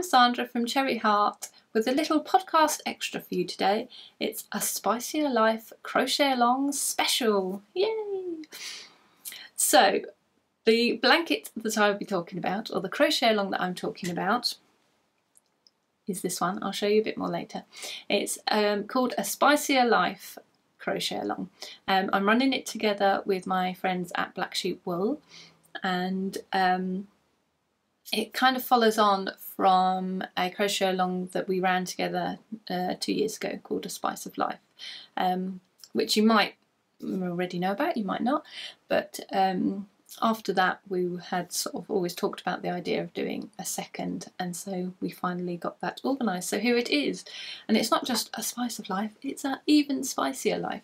I'm Sandra from Cherry Heart with a little podcast extra for you today. It's a Spicier Life Crochet Along special. Yay! So, the blanket that I will be talking about, or the crochet along that I'm talking about, is this one. I'll show you a bit more later. It's um, called a Spicier Life crochet along. Um, I'm running it together with my friends at Black Sheep Wool and um, it kind of follows on from a crochet along that we ran together uh, two years ago called A Spice of Life, um, which you might already know about, you might not, but um, after that we had sort of always talked about the idea of doing a second and so we finally got that organised. So here it is and it's not just a spice of life, it's an even spicier life.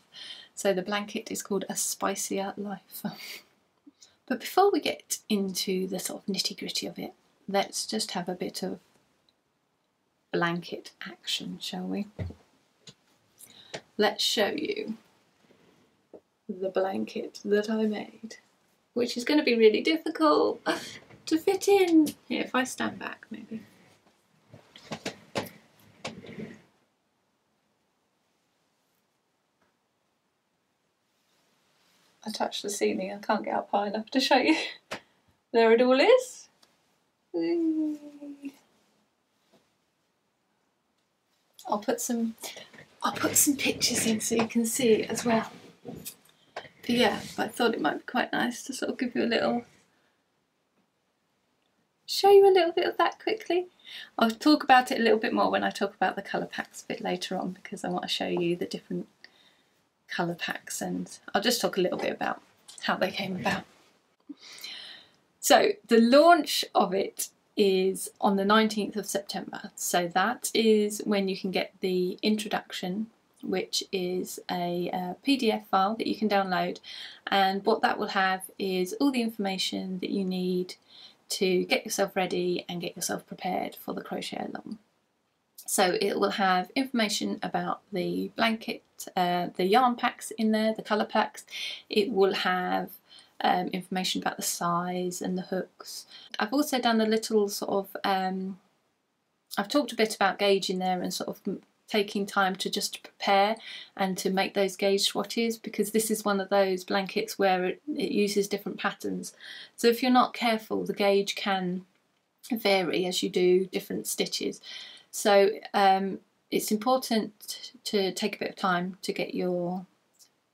So the blanket is called a spicier life. but before we get into the sort of nitty gritty of it, let's just have a bit of blanket action, shall we? Let's show you the blanket that I made which is going to be really difficult to fit in. Here, if I stand back maybe. I touched the ceiling, I can't get up high enough to show you. There it all is. I'll put some I'll put some pictures in so you can see it as well. But yeah, I thought it might be quite nice to sort of give you a little, show you a little bit of that quickly. I'll talk about it a little bit more when I talk about the colour packs a bit later on because I want to show you the different colour packs and I'll just talk a little bit about how they came about. So the launch of it is on the 19th of September. So that is when you can get the introduction which is a, a, PDF file that you can download and what that will have is all the information that you need to get yourself ready and get yourself prepared for the crochet along. So it will have information about the blanket, uh, the yarn packs in there, the colour packs. It will have um, information about the size and the hooks. I've also done a little sort of, um, I've talked a bit about gauge in there and sort of taking time to just prepare and to make those gauge swatches because this is one of those blankets where it, it uses different patterns. So if you're not careful, the gauge can vary as you do different stitches. So um, it's important to take a bit of time to get your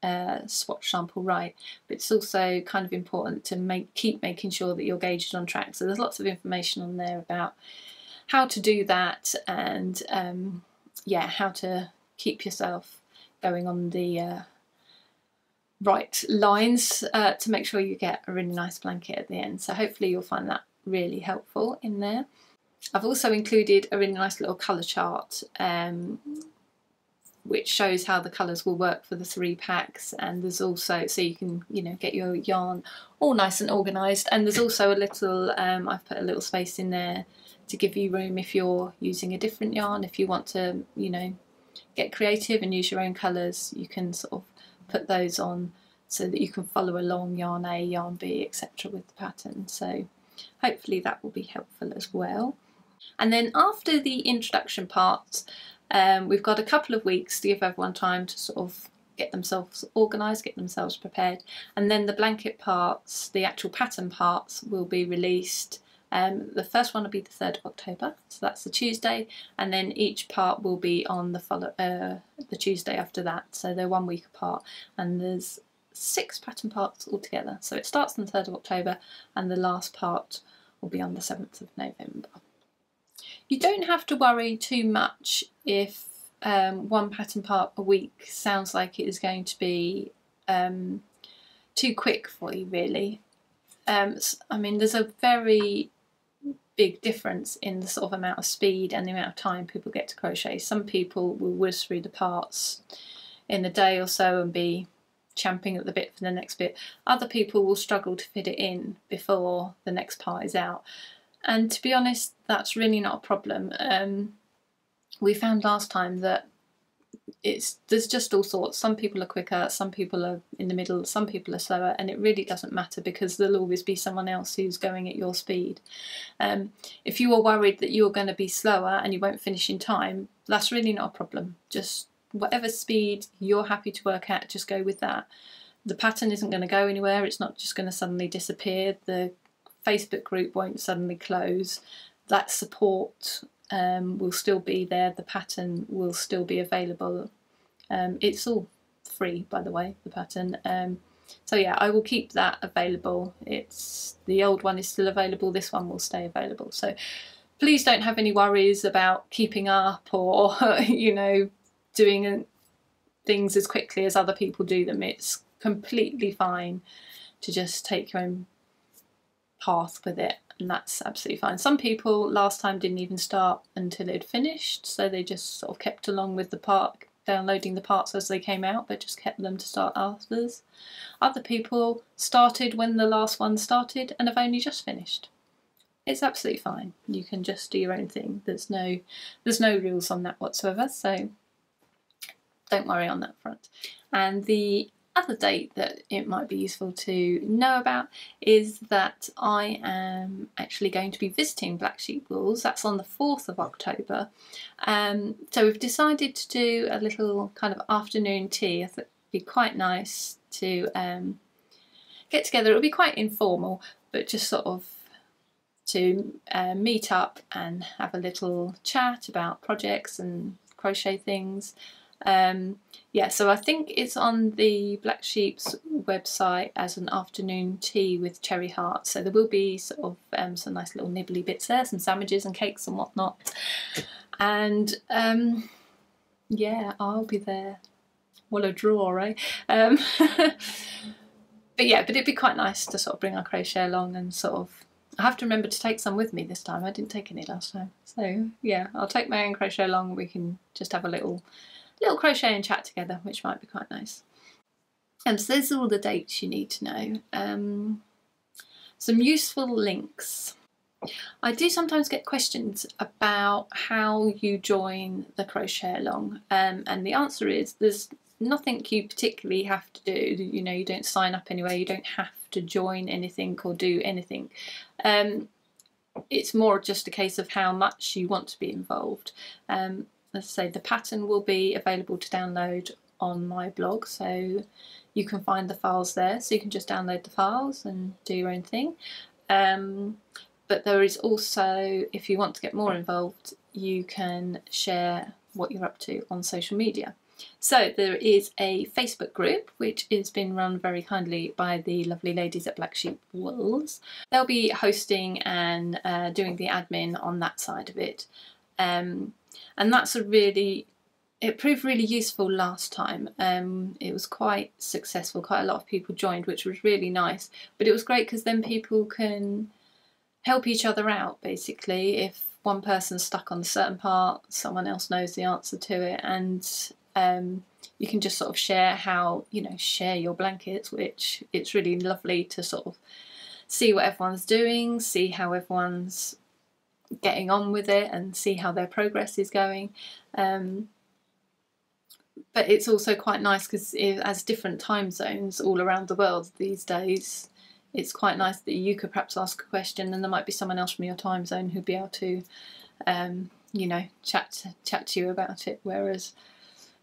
uh, swatch sample right, but it's also kind of important to make keep making sure that your gauge is on track. So there's lots of information on there about how to do that and um, yeah, how to keep yourself going on the uh, right lines uh, to make sure you get a really nice blanket at the end. So hopefully you'll find that really helpful in there. I've also included a really nice little colour chart um, which shows how the colours will work for the three packs and there's also so you can you know get your yarn all nice and organised and there's also a little um, I've put a little space in there to give you room if you're using a different yarn. If you want to, you know, get creative and use your own colours, you can sort of put those on so that you can follow along yarn A, yarn B, etc. with the pattern. So hopefully that will be helpful as well. And then after the introduction part, um, we've got a couple of weeks to give everyone time to sort of get themselves organised, get themselves prepared. And then the blanket parts, the actual pattern parts will be released um, the first one will be the 3rd of October, so that's the Tuesday, and then each part will be on the follow uh, the Tuesday after that, so they're one week apart, and there's six pattern parts altogether. So it starts on the 3rd of October, and the last part will be on the 7th of November. You don't have to worry too much if um, one pattern part a week sounds like it is going to be um, too quick for you really. Um, I mean there's a very big difference in the sort of amount of speed and the amount of time people get to crochet. Some people will whiz through the parts in a day or so and be champing at the bit for the next bit. Other people will struggle to fit it in before the next part is out. And to be honest, that's really not a problem. Um, we found last time that it's there's just all sorts. Some people are quicker, some people are in the middle, some people are slower, and it really doesn't matter because there'll always be someone else who's going at your speed. Um, if you are worried that you're going to be slower and you won't finish in time, that's really not a problem. Just whatever speed you're happy to work at, just go with that. The pattern isn't going to go anywhere. It's not just going to suddenly disappear. The Facebook group won't suddenly close. That support um, will still be there, the pattern will still be available. Um, it's all free, by the way, the pattern. Um, so yeah, I will keep that available. It's The old one is still available, this one will stay available. So please don't have any worries about keeping up or, you know, doing things as quickly as other people do them. It's completely fine to just take your own path with it and that's absolutely fine. Some people last time didn't even start until it finished, so they just sort of kept along with the part, downloading the parts as they came out, but just kept them to start afterwards. Other people started when the last one started and have only just finished. It's absolutely fine. You can just do your own thing. There's no, there's no rules on that whatsoever, so don't worry on that front. And the other date that it might be useful to know about is that I am actually going to be visiting Black Sheep Wools. That's on the 4th of October. Um, so we've decided to do a little kind of afternoon tea. I thought it'd be quite nice to um, get together. It'll be quite informal, but just sort of to uh, meet up and have a little chat about projects and crochet things. Um, yeah, so I think it's on the Black Sheep's website as an afternoon tea with cherry hearts. So there will be sort of um, some nice little nibbly bits there, some sandwiches and cakes and whatnot. And um, yeah, I'll be there. What a draw, right? Um, but yeah, but it'd be quite nice to sort of bring our crochet along and sort of I have to remember to take some with me this time. I didn't take any last time. So yeah, I'll take my own crochet along. We can just have a little little crochet and chat together, which might be quite nice. Um, so those are all the dates you need to know. Um, some useful links. I do sometimes get questions about how you join the crochet along um, and the answer is there's nothing you particularly have to do you know you don't sign up anywhere you don't have to join anything or do anything um, it's more just a case of how much you want to be involved um, as I say, the pattern will be available to download on my blog, so you can find the files there. So you can just download the files and do your own thing. Um, but there is also, if you want to get more involved, you can share what you're up to on social media. So there is a Facebook group which is being run very kindly by the lovely ladies at Black Sheep Wools. They'll be hosting and uh, doing the admin on that side of it. Um, and that's a really it proved really useful last time. Um, it was quite successful. Quite a lot of people joined, which was really nice. But it was great because then people can help each other out. Basically, if one person's stuck on a certain part, someone else knows the answer to it, and um, you can just sort of share how you know share your blankets. Which it's really lovely to sort of see what everyone's doing, see how everyone's getting on with it and see how their progress is going. Um, but it's also quite nice because as different time zones all around the world these days, it's quite nice that you could perhaps ask a question and there might be someone else from your time zone who'd be able to, um, you know, chat chat to you about it. Whereas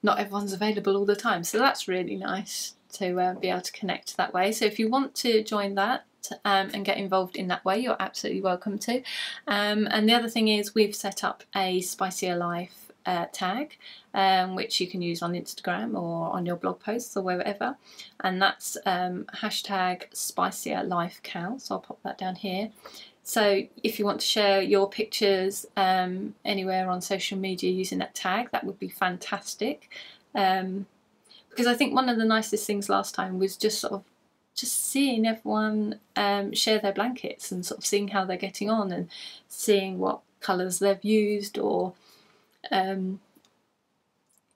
not everyone's available all the time, so that's really nice to uh, be able to connect that way. So if you want to join that, um, and get involved in that way, you're absolutely welcome to. Um, and the other thing is we've set up a Spicier Life uh, tag, um, which you can use on Instagram or on your blog posts or wherever. And that's um, hashtag Spicier Life CAL. So I'll pop that down here. So if you want to share your pictures um, anywhere on social media using that tag, that would be fantastic. Um, because I think one of the nicest things last time was just sort of just seeing everyone um, share their blankets and sort of seeing how they're getting on and seeing what colours they've used or um,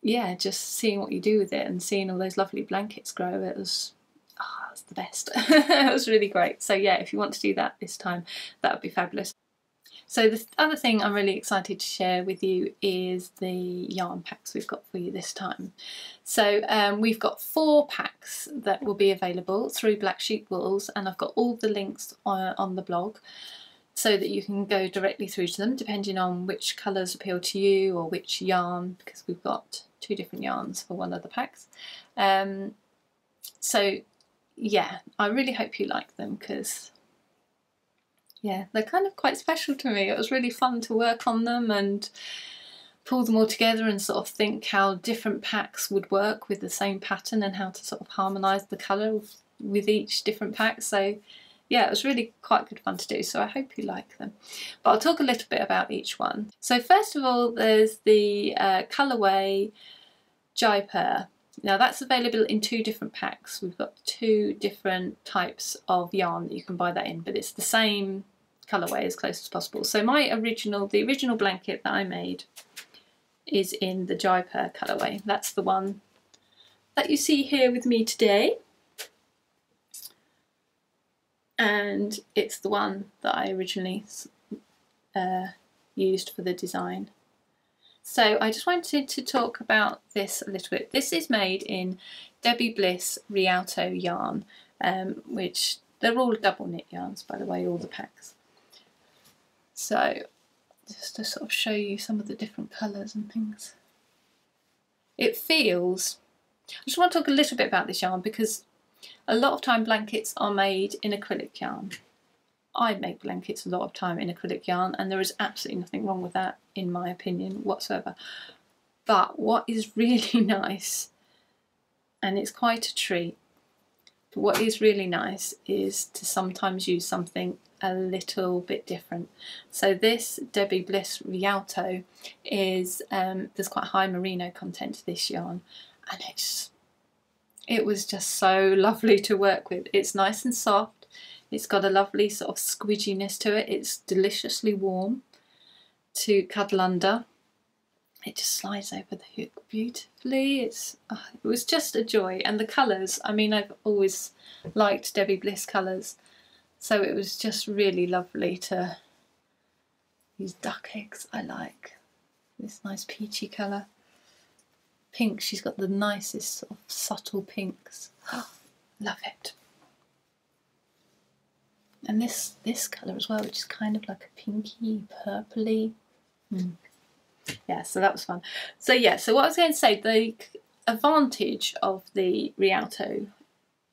yeah, just seeing what you do with it and seeing all those lovely blankets grow. It was oh, it was the best. it was really great. So yeah, if you want to do that this time, that would be fabulous. So the other thing I'm really excited to share with you is the yarn packs we've got for you this time. So um, we've got four packs that will be available through Black Sheep Wools and I've got all the links on, on the blog so that you can go directly through to them depending on which colours appeal to you or which yarn because we've got two different yarns for one of the packs. Um, so yeah, I really hope you like them because yeah, they're kind of quite special to me. It was really fun to work on them and pull them all together and sort of think how different packs would work with the same pattern and how to sort of harmonise the colour with each different pack. So yeah, it was really quite good fun to do, so I hope you like them. But I'll talk a little bit about each one. So first of all, there's the uh, Colourway Jaipur. Now that's available in two different packs. We've got two different types of yarn that you can buy that in, but it's the same colourway as close as possible. So my original, the original blanket that I made is in the Jaipur colourway. That's the one that you see here with me today. And it's the one that I originally uh, used for the design. So I just wanted to talk about this a little bit. This is made in Debbie Bliss Rialto yarn, um, which they're all double knit yarns by the way, all the packs. So just to sort of show you some of the different colours and things. It feels, I just want to talk a little bit about this yarn because a lot of time blankets are made in acrylic yarn. I make blankets a lot of time in acrylic yarn and there is absolutely nothing wrong with that in my opinion whatsoever. But what is really nice, and it's quite a treat, but what is really nice is to sometimes use something a little bit different. So this Debbie Bliss Rialto is, um, there's quite high merino content to this yarn and it's, it was just so lovely to work with. It's nice and soft, it's got a lovely sort of squidginess to it, it's deliciously warm to cuddle under. It just slides over the hook beautifully. It's oh, It was just a joy. And the colours, I mean, I've always liked Debbie Bliss colours so it was just really lovely to use duck eggs I like. This nice peachy colour. Pink, she's got the nicest sort of subtle pinks. Love it. And this this colour as well, which is kind of like a pinky, purpley. Mm. Yeah, so that was fun. So yeah, so what I was going to say, the advantage of the Rialto,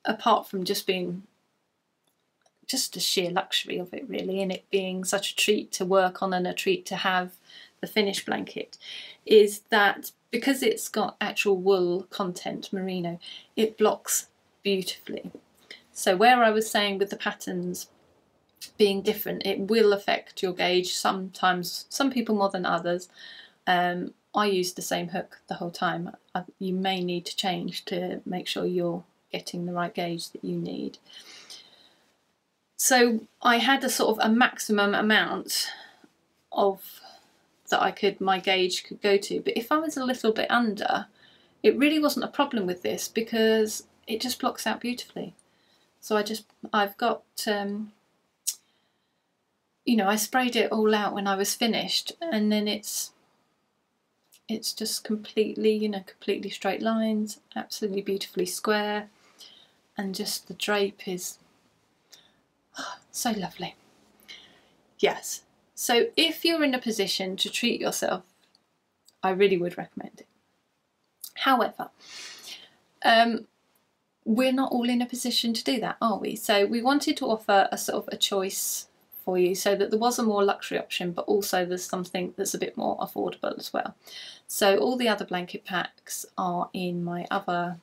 apart from just being just the sheer luxury of it really and it being such a treat to work on and a treat to have the finished blanket is that because it's got actual wool content merino it blocks beautifully. So where I was saying with the patterns being different it will affect your gauge sometimes some people more than others. Um, I use the same hook the whole time. I, you may need to change to make sure you're getting the right gauge that you need. So I had a sort of a maximum amount of that I could my gauge could go to. But if I was a little bit under, it really wasn't a problem with this because it just blocks out beautifully. So I just I've got um, you know I sprayed it all out when I was finished, and then it's it's just completely you know completely straight lines, absolutely beautifully square, and just the drape is so lovely. Yes, so if you're in a position to treat yourself, I really would recommend it. However, um, we're not all in a position to do that, are we? So we wanted to offer a sort of a choice for you so that there was a more luxury option but also there's something that's a bit more affordable as well. So all the other blanket packs are in my other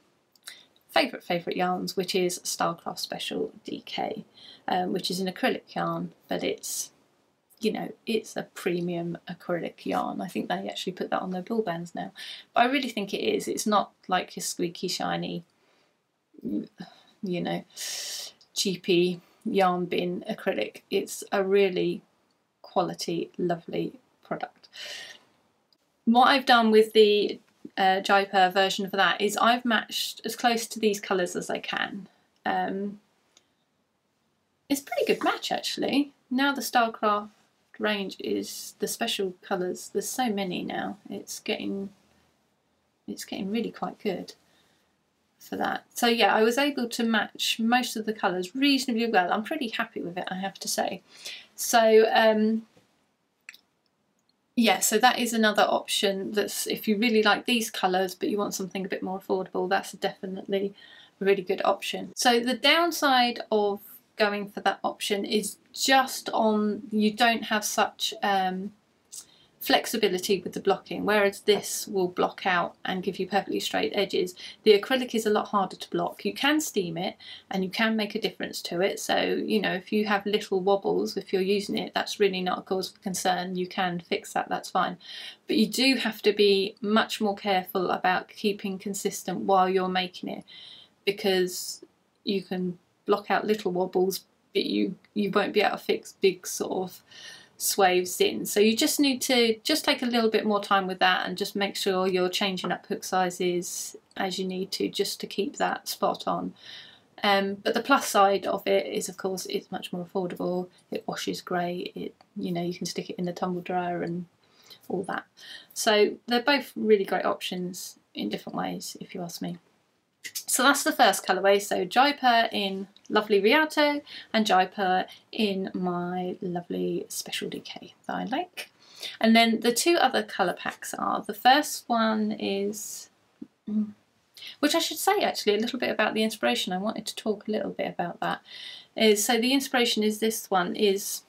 favourite favourite yarns which is Stylecraft Special DK um, which is an acrylic yarn, but it's, you know, it's a premium acrylic yarn. I think they actually put that on their ball bands now. But I really think it is. It's not like your squeaky, shiny, you know, cheapy yarn bin acrylic. It's a really quality, lovely product. What I've done with the uh, Jaipur version for that is I've matched as close to these colours as I can. Um, it's a pretty good match actually. Now the Stylecraft range is the special colours. There's so many now. It's getting it's getting really quite good for that. So yeah, I was able to match most of the colours reasonably well. I'm pretty happy with it, I have to say. So um, yeah, so that is another option that's if you really like these colours but you want something a bit more affordable, that's definitely a really good option. So the downside of going for that option is just on, you don't have such um, flexibility with the blocking, whereas this will block out and give you perfectly straight edges. The acrylic is a lot harder to block. You can steam it and you can make a difference to it. So, you know, if you have little wobbles, if you're using it, that's really not a cause for concern. You can fix that, that's fine. But you do have to be much more careful about keeping consistent while you're making it because you can block out little wobbles, but you, you won't be able to fix big sort of swaves in. So you just need to just take a little bit more time with that and just make sure you're changing up hook sizes as you need to just to keep that spot on. Um, but the plus side of it is of course it's much more affordable, it washes great, it you know you can stick it in the tumble dryer and all that. So they're both really great options in different ways if you ask me. So that's the first colourway, so Jaipur in Lovely Rialto and Jaipur in my lovely Special DK that I like. And then the two other colour packs are, the first one is, mm, which I should say actually a little bit about the inspiration, I wanted to talk a little bit about that. Is So the inspiration is this one, is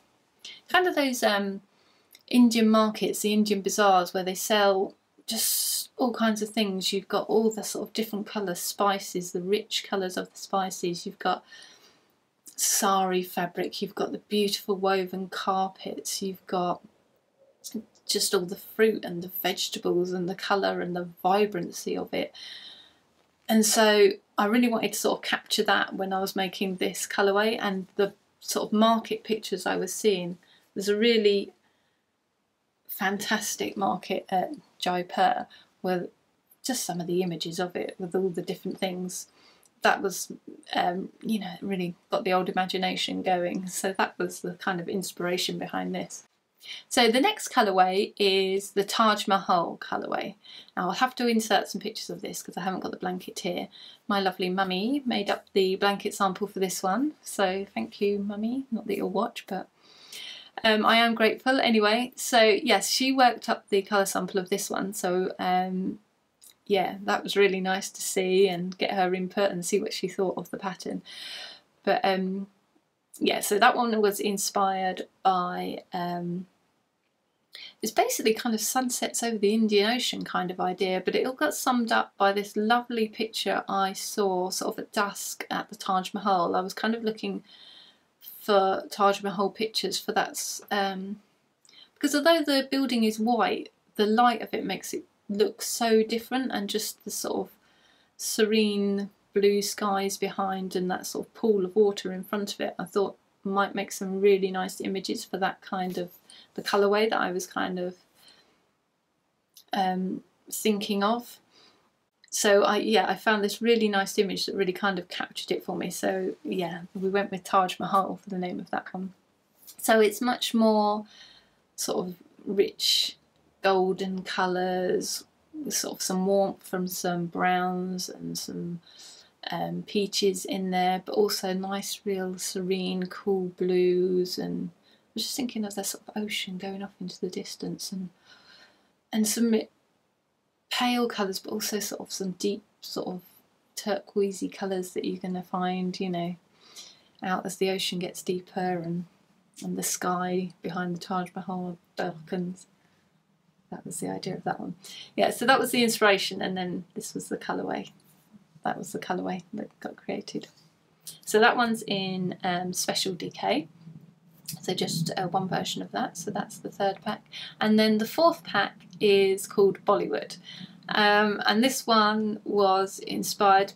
kind of those um, Indian markets, the Indian bazaars where they sell just all kinds of things. You've got all the sort of different colour spices, the rich colours of the spices. You've got sari fabric, you've got the beautiful woven carpets, you've got just all the fruit and the vegetables and the colour and the vibrancy of it. And so I really wanted to sort of capture that when I was making this colourway and the sort of market pictures I was seeing. There's a really fantastic market at Jaipur where just some of the images of it with all the different things. That was um, you know really got the old imagination going. So that was the kind of inspiration behind this. So the next colourway is the Taj Mahal colourway. Now I'll have to insert some pictures of this because I haven't got the blanket here. My lovely mummy made up the blanket sample for this one, so thank you mummy, not that you'll watch but um, I am grateful anyway. So yes, she worked up the colour sample of this one. So um, yeah, that was really nice to see and get her input and see what she thought of the pattern. But um, yeah, so that one was inspired by, um, it's basically kind of sunsets over the Indian Ocean kind of idea, but it all got summed up by this lovely picture I saw sort of at dusk at the Taj Mahal. I was kind of looking for Taj Mahal pictures for that um, because although the building is white the light of it makes it look so different and just the sort of serene blue skies behind and that sort of pool of water in front of it I thought might make some really nice images for that kind of the colourway that I was kind of um, thinking of so I yeah I found this really nice image that really kind of captured it for me. So yeah we went with Taj Mahal for the name of that one. So it's much more sort of rich golden colours sort of some warmth from some browns and some um, peaches in there but also nice real serene cool blues. And I was just thinking of that sort of ocean going off into the distance and and some pale colours but also sort of some deep sort of turquoisey colours that you're going to find you know out as the ocean gets deeper and and the sky behind the Taj Mahal darkens. That was the idea of that one. Yeah so that was the inspiration and then this was the colourway. That was the colourway that got created. So that one's in um, special DK so just uh, one version of that. So that's the third pack. And then the fourth pack is called Bollywood um, and this one was inspired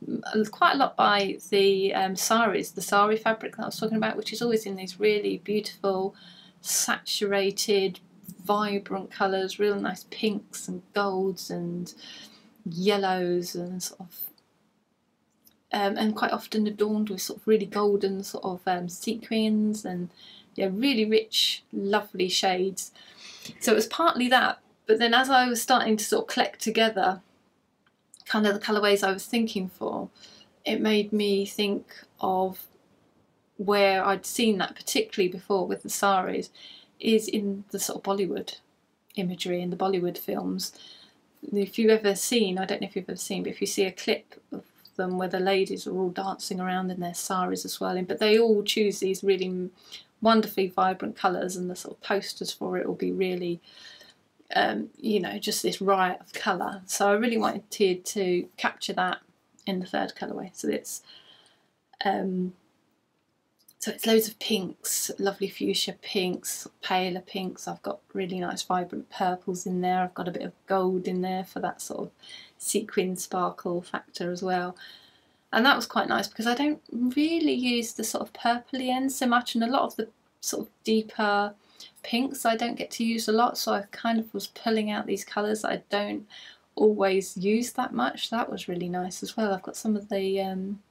quite a lot by the um, saris, the sari fabric that I was talking about, which is always in these really beautiful, saturated, vibrant colours, real nice pinks and golds and yellows and sort of um, and quite often adorned with sort of really golden sort of um, sequins and yeah, really rich, lovely shades. So it was partly that, but then as I was starting to sort of collect together kind of the colourways I was thinking for, it made me think of where I'd seen that particularly before with the saris is in the sort of Bollywood imagery in the Bollywood films. If you've ever seen, I don't know if you've ever seen, but if you see a clip of them where the ladies are all dancing around in their saris as well, but they all choose these really wonderfully vibrant colours and the sort of posters for it will be really um, you know just this riot of colour so I really wanted to, capture that in the third colourway so it's um, so it's loads of pinks, lovely fuchsia pinks, paler pinks. I've got really nice vibrant purples in there. I've got a bit of gold in there for that sort of sequin sparkle factor as well. And that was quite nice because I don't really use the sort of purpley end so much and a lot of the sort of deeper pinks I don't get to use a lot so I kind of was pulling out these colours I don't always use that much. That was really nice as well. I've got some of the um,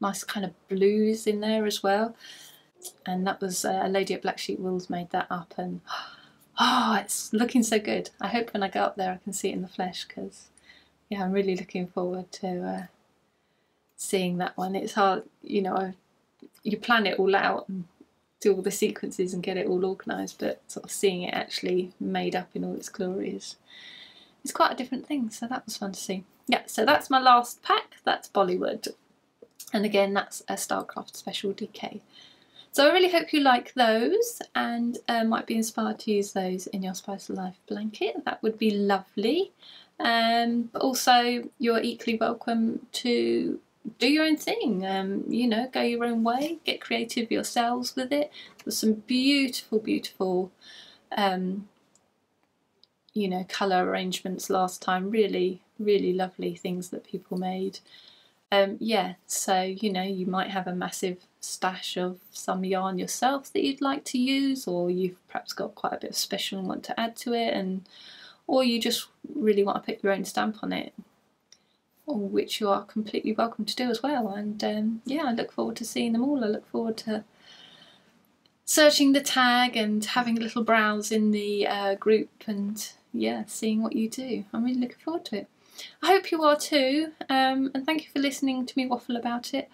nice kind of blues in there as well. And that was uh, a lady at Black Sheep Wools made that up and oh, it's looking so good. I hope when I go up there I can see it in the flesh because yeah, I'm really looking forward to uh, seeing that one. It's hard, you know, you plan it all out and do all the sequences and get it all organised, but sort of seeing it actually made up in all its glory is, is quite a different thing. So that was fun to see. Yeah, so that's my last pack. That's Bollywood. And again, that's a Stylecraft Special DK. So I really hope you like those and uh, might be inspired to use those in your Spice of Life blanket. That would be lovely. Um, but also, you're equally welcome to do your own thing. Um, you know, go your own way, get creative yourselves with it. There's some beautiful, beautiful, um, you know, colour arrangements last time. Really, really lovely things that people made. Um, yeah, so you know, you might have a massive stash of some yarn yourself that you'd like to use, or you've perhaps got quite a bit of special and want to add to it, and or you just really want to put your own stamp on it, which you are completely welcome to do as well. And um, yeah, I look forward to seeing them all. I look forward to searching the tag and having a little browse in the uh, group and yeah, seeing what you do. I'm really looking forward to it. I hope you are too, um, and thank you for listening to me waffle about it.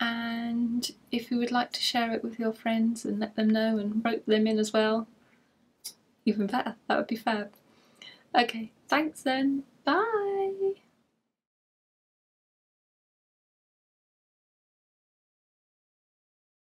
And if you would like to share it with your friends and let them know and rope them in as well, even better, that would be fab. Okay, thanks then, bye!